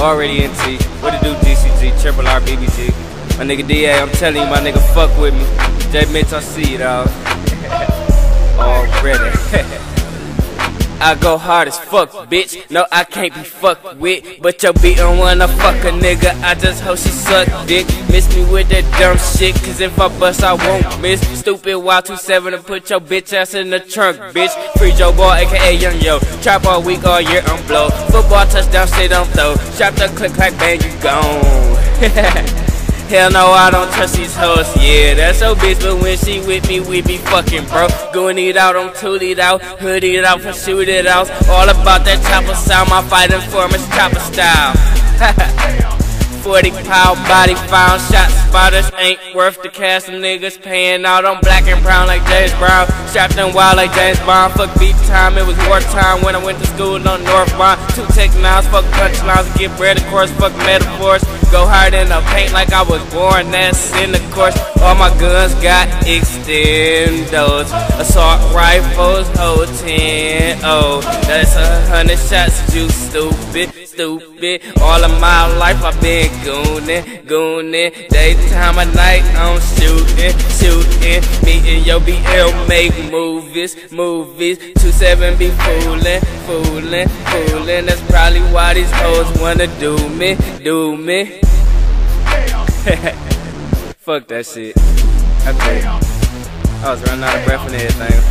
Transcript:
Already NT. What it do, DCG? Triple R, BBG. My nigga DA, I'm telling you, my nigga, fuck with me. J Mitch, I see it, dog. Already. I go hard as fuck, bitch. No, I can't be fucked with. But your beatin' wanna fuck a nigga. I just hope she suck dick. Miss me with that dumb shit. Cause if I bust, I won't miss. Stupid wild 27 and put your bitch ass in the trunk, bitch. Free Joe Boy, aka Young Yo. Trap all week, all year, I'm blow. Football touchdown, shit, I'm throw. Strap the click, clack, bang, you gone. Hell no, I don't trust these hoes. Yeah, that's your bitch, but when she with me, we be fucking bro. Going it out, I'm it out, hood it out, for shoot it out. All about that chopper sound, my fighting form is chopper style. 40 pound body found, shot spotters ain't worth the cash. Some niggas paying out. I'm black and brown like James Brown, strapped and wild like James Bond. Fuck beat time, it was wartime when I went to school on North Bond. Two tech nines, fuck punchlines, get bread, of course, fuck metaphors. Go hard in the paint like I was born, that's in the course. All my guns got extendos, assault rifles, oh 10 oh. That's a hundred shots, you stupid, stupid. All of my life I've been gooning, gooning. Daytime and night I'm shooting, shooting. Me and your BL make movies, movies. 2-7 be fooling, fooling, fooling. That's probably why these hoes wanna do me, do me. Fuck that shit. Quit. I was running out of breath and everything.